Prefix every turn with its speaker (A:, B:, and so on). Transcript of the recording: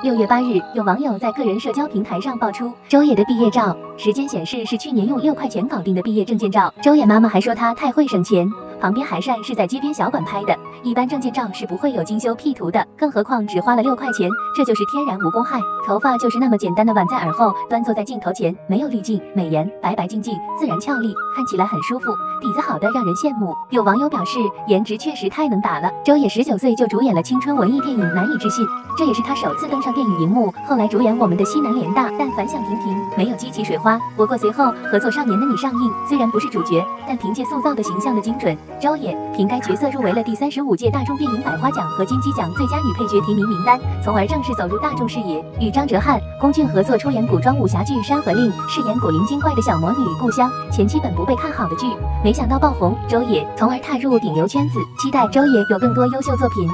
A: 六月八日，有网友在个人社交平台上爆出周也的毕业照，时间显示是去年用六块钱搞定的毕业证件照。周也妈妈还说她太会省钱。旁边还晒是在街边小馆拍的，一般证件照是不会有精修 P 图的，更何况只花了六块钱，这就是天然无公害。头发就是那么简单的挽在耳后，端坐在镜头前，没有滤镜，美颜，白白净净，自然俏丽，看起来很舒服，底子好的让人羡慕。有网友表示，颜值确实太能打了。周也十九岁就主演了青春文艺电影，难以置信，这也是他首次登上电影荧幕。后来主演我们的西南联大，但反响平平，没有激起水花。不过随后合作《少年的你》上映，虽然不是主角，但凭借塑造的形象的精准。周也凭该角色入围了第三十五届大众电影百花奖和金鸡奖最佳女配角提名名单，从而正式走入大众视野。与张哲瀚、龚俊合作出演古装武侠剧《山河令》，饰演古灵精怪的小魔女故乡。前期本不被看好的剧，没想到爆红，周也从而踏入顶流圈子。期待周也有更多优秀作品。